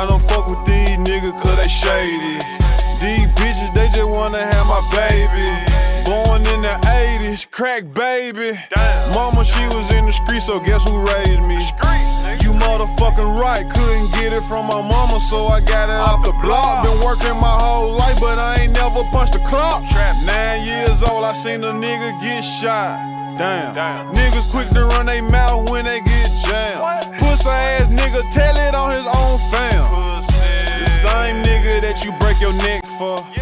I don't fuck with these niggas cause they shady. These bitches, they just wanna have my baby. Born in the 80s, crack baby. Mama, she was in the street, so guess who raised me? You motherfucking right, couldn't get it from my mama, so I got it off the block. Been working my whole life, but I ain't never punched a clock. Nine years old, I seen a nigga get shot. Damn. Niggas quick to run they mouth when they get jammed. Pussy ass nigga, tell it on his own for.